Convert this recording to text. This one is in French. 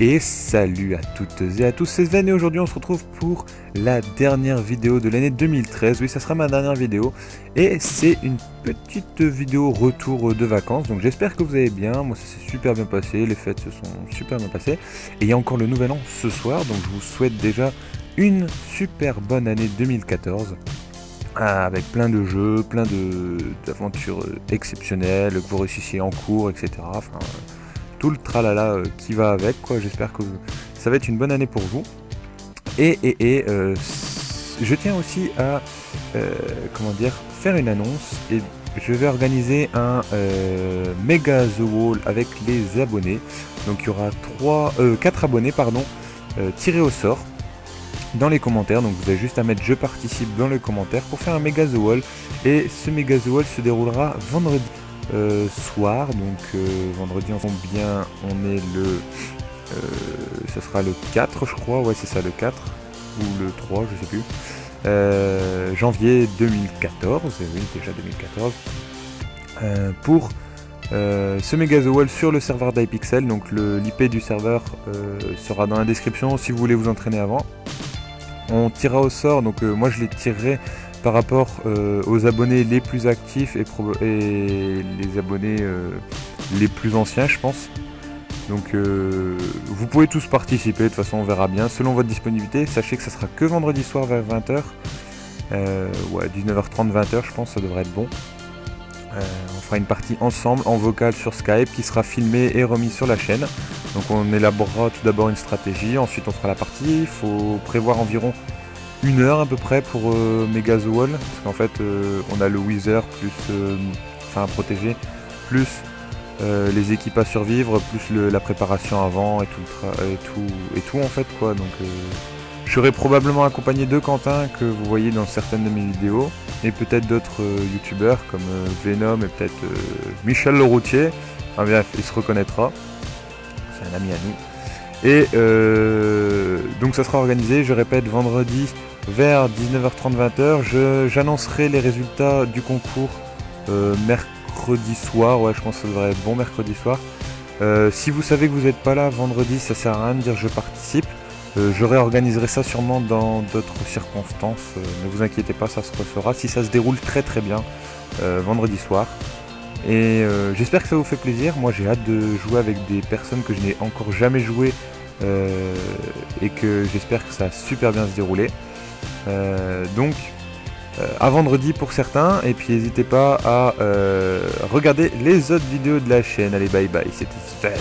Et salut à toutes et à tous, c'est Sven et aujourd'hui on se retrouve pour la dernière vidéo de l'année 2013. Oui, ça sera ma dernière vidéo et c'est une petite vidéo retour de vacances. Donc j'espère que vous allez bien, moi ça s'est super bien passé, les fêtes se sont super bien passées. Et il y a encore le nouvel an ce soir, donc je vous souhaite déjà une super bonne année 2014 avec plein de jeux, plein d'aventures exceptionnelles, que vous réussissiez en cours, etc. le tralala euh, qui va avec. Quoi. J'espère que ça va être une bonne année pour vous. Et, et, euh, je tiens aussi à euh, comment dire faire une annonce et je vais organiser un méga The Wall avec les abonnés. Donc il y aura 3, 4 abonnés pardon, tirés au sort dans les commentaires. Donc vous avez juste à mettre je participe dans les commentaires pour faire un méga The Wall. Et ce méga The Wall se déroulera vendredi. Euh, soir. Donc euh, vendredi, on bien, on est le. Euh, ce sera le 4, je crois. Ouais, c'est ça, le 4 ou le 3, je sais plus. janvier 2014, et oui, déjà 2014. pour ce Mega The Wall sur le serveur d'iPixel. Donc l'IP du serveur sera dans la description si vous voulez vous entraîner avant. On tirera au sort, donc moi je les tirerai par rapport euh, aux abonnés les plus actifs et, les abonnés euh, les plus anciens, je pense. Donc euh, vous pouvez tous participer, de toute façon on verra bien. Selon votre disponibilité, sachez que ça sera que vendredi soir vers 20h. ouais, 19h30, 20h, je pense, ça devrait être bon. on fera une partie ensemble en vocal sur Skype qui sera filmée et remise sur la chaîne. Donc on élaborera tout d'abord une stratégie, ensuite on fera la partie. Il faut prévoir environ une heure à peu près pour euh, Mega The Wall, parce qu'en fait euh, on a le Wither plus, euh, enfin à protéger, plus les équipes à survivre, plus la préparation avant et tout, et tout, et tout en fait quoi. Donc je serai probablement accompagné de Quentin que vous voyez dans certaines de mes vidéos, et peut-être d'autres youtubeurs comme Venom et peut-être Michel Le Routier. Ah, bien, il se reconnaîtra. C'est un ami à nous. Et donc ça sera organisé, je répète, vendredi vers 19h30-20h. J'annoncerai les résultats du concours euh, mercredi soir. Ouais, je pense que ça devrait être bon mercredi soir. Euh, si vous savez que vous n'êtes pas là vendredi, ça sert à rien de dire je participe. Euh, je réorganiserai ça sûrement dans d'autres circonstances. ne vous inquiétez pas, ça se refera. Si ça se déroule très très bien vendredi soir. Et j'espère que ça vous fait plaisir. Moi j'ai hâte de jouer avec des personnes que je n'ai encore jamais joué et que j'espère que ça va super bien se dérouler. Euh, donc, euh, à vendredi pour certains. Et puis n'hésitez pas à euh, regarder les autres vidéos de la chaîne. Allez, bye bye, c'était super.